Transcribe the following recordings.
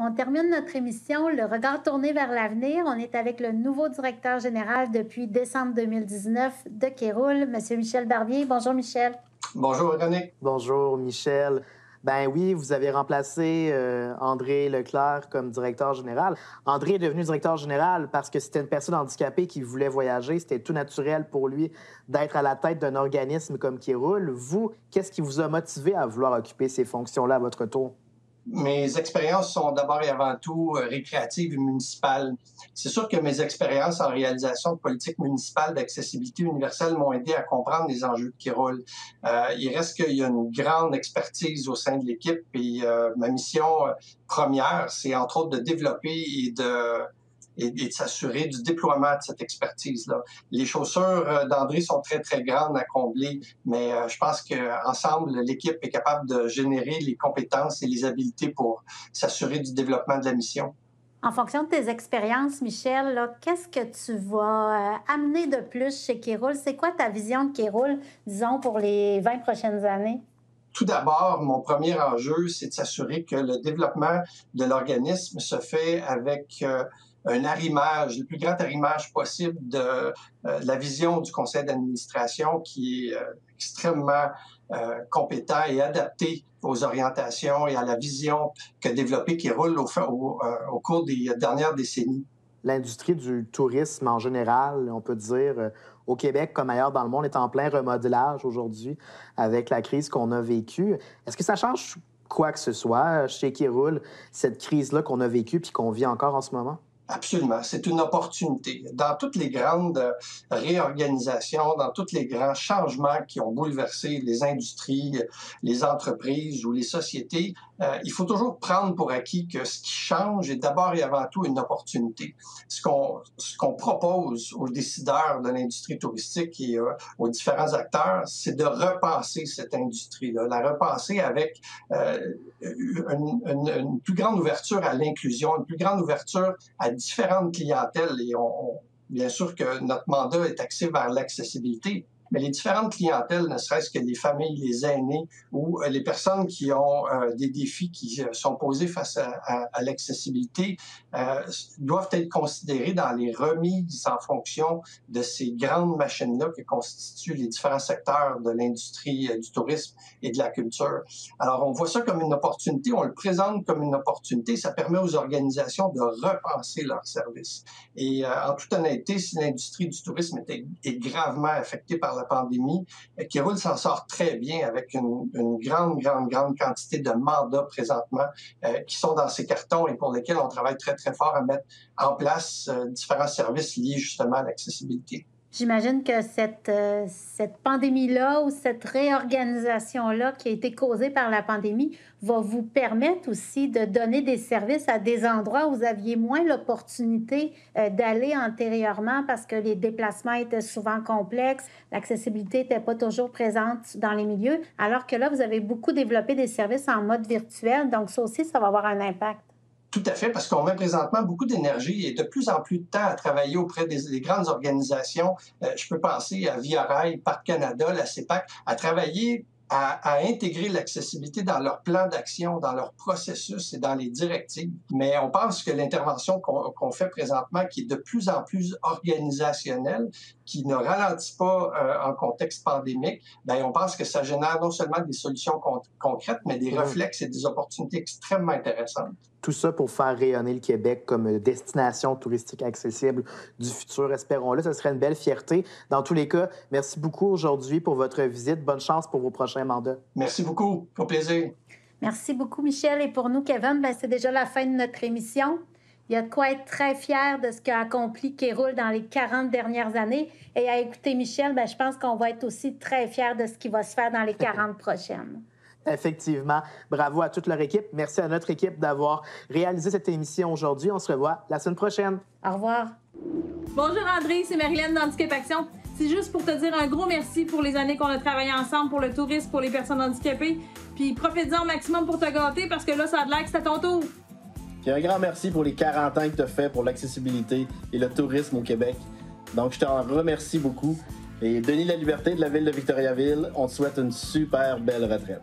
On termine notre émission Le regard tourné vers l'avenir. On est avec le nouveau directeur général depuis décembre 2019 de Kéroul, M. Michel Barbier. Bonjour Michel. Bonjour René. Bonjour Michel. Ben oui, vous avez remplacé euh, André Leclerc comme directeur général. André est devenu directeur général parce que c'était une personne handicapée qui voulait voyager. C'était tout naturel pour lui d'être à la tête d'un organisme comme Kéroul. Vous, qu'est-ce qui vous a motivé à vouloir occuper ces fonctions-là à votre tour? Mes expériences sont d'abord et avant tout euh, récréatives et municipales. C'est sûr que mes expériences en réalisation de politique municipale d'accessibilité universelle m'ont aidé à comprendre les enjeux qui roulent. Euh, il reste qu'il y a une grande expertise au sein de l'équipe et euh, ma mission euh, première, c'est entre autres de développer et de et, de s'assurer du déploiement de cette expertise-là. Les chaussures euh, d'André sont très, très grandes à combler, mais euh, je pense qu'ensemble, l'équipe est capable de générer les compétences et les habiletés pour s'assurer du développement de la mission. En fonction de tes expériences, Michel, qu'est-ce que tu vas euh, amener de plus chez Kéroul? C'est quoi ta vision de Kéroul, disons, pour les 20 prochaines années? Tout d'abord, mon premier enjeu, c'est de s'assurer que le développement de l'organisme se fait avec un arrimage, le plus grand arrimage possible de, euh, la vision du conseil d'administration qui est euh, extrêmement euh, compétent et adapté aux orientations et à la vision que développé qui roule au cours des dernières décennies. L'industrie du tourisme en général, on peut dire, au Québec comme ailleurs dans le monde, est en plein remodelage aujourd'hui avec la crise qu'on a vécue. Est-ce que ça change quoi que ce soit chez Kiroul, cette crise-là qu'on a vécue puis qu'on vit encore en ce moment? Absolument, c'est une opportunité. Dans toutes les grandes réorganisations, dans tous les grands changements qui ont bouleversé les industries, les entreprises ou les sociétés, euh, il faut toujours prendre pour acquis que ce qui change est d'abord et avant tout une opportunité. Ce qu'on qu'on propose aux décideurs de l'industrie touristique et euh, aux différents acteurs, c'est de repenser cette industrie-là, la repenser avec euh, une, une, une, plus grande ouverture à l'inclusion, une plus grande ouverture à différentes clientèles. Et on, on, bien sûr que notre mandat est axé vers l'accessibilité, mais les différentes clientèles, ne serait-ce que les familles, les aînés ou euh, les personnes qui ont euh, des défis qui euh, sont posés face à, l'accessibilité, doivent être considérées dans les remises en fonction de ces grandes machines-là qui constituent les différents secteurs de l'industrie du tourisme et de la culture. Alors, on voit ça comme une opportunité, on le présente comme une opportunité, ça permet aux organisations de repenser leurs services. Et en toute honnêteté, si l'industrie du tourisme est gravement affectée par la pandémie, Kéroul s'en sort très bien avec une, grande, grande, grande quantité de mandats présentement euh, qui sont dans ces cartons et pour lesquels on travaille très, très fort à mettre en place euh, différents services liés justement à l'accessibilité. J'imagine que cette, euh, cette pandémie-là ou cette réorganisation-là qui a été causée par la pandémie va vous permettre aussi de donner des services à des endroits où vous aviez moins l'opportunité euh, d'aller antérieurement parce que les déplacements étaient souvent complexes, l'accessibilité n'était pas toujours présente dans les milieux, alors que là, vous avez beaucoup développé des services en mode virtuel. Donc, ça aussi, ça va avoir un impact. Tout à fait, parce qu'on met présentement beaucoup d'énergie et de plus en plus de temps à travailler auprès des, des grandes organisations. Euh, je peux penser à Via Rail, Parc Canada, la CEPAC, à travailler à, à, intégrer l'accessibilité dans leur plan d'action, dans leur processus et dans les directives. Mais on pense que l'intervention qu'on qu fait présentement, qui est de plus en plus organisationnelle, qui ne ralentit pas euh, en contexte pandémique, ben on pense que ça génère non seulement des solutions con concrètes, mais des mmh. réflexes et des opportunités extrêmement intéressantes. Tout ça pour faire rayonner le Québec comme destination touristique accessible du futur, espérons-le. Ce serait une belle fierté. Dans tous les cas, merci beaucoup aujourd'hui pour votre visite. Bonne chance pour vos prochains mandats. Merci beaucoup. Au plaisir. Merci beaucoup, Michel. Et pour nous, Kevin, ben, c'est déjà la fin de notre émission. Il y a de quoi être très fier de ce qu'a accompli Kéroul dans les 40 dernières années. Et à écouter Michel, ben, je pense qu'on va être aussi très fier de ce qui va se faire dans les 40 prochaines. Effectivement. Bravo à toute leur équipe. Merci à notre équipe d'avoir réalisé cette émission aujourd'hui. On se revoit la semaine prochaine. Au revoir. Bonjour André, c'est Marilyn d'Handicap Action. C'est juste pour te dire un gros merci pour les années qu'on a travaillé ensemble pour le tourisme, pour les personnes handicapées. Puis profite-en au maximum pour te gâter parce que là, ça a de l'air que c'est à ton tour. Puis un grand merci pour les 40 ans que tu as fait pour l'accessibilité et le tourisme au Québec. Donc, je t'en remercie beaucoup. Et Denis La Liberté de la ville de Victoriaville, on te souhaite une super belle retraite.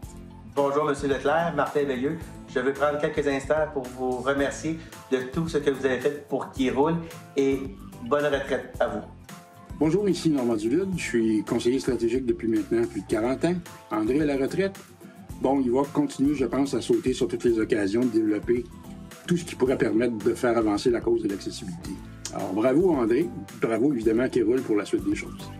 Bonjour, M. Leclerc, Martin Veilleux. je veux prendre quelques instants pour vous remercier de tout ce que vous avez fait pour qui roule et bonne retraite à vous. Bonjour, ici Normand Dulude. Je suis conseiller stratégique depuis maintenant plus de 40 ans. André à la retraite? Bon, il va continuer, je pense, à sauter sur toutes les occasions de développer tout ce qui pourrait permettre de faire avancer la cause de l'accessibilité. Alors, bravo André. Bravo évidemment qui roule pour la suite des choses.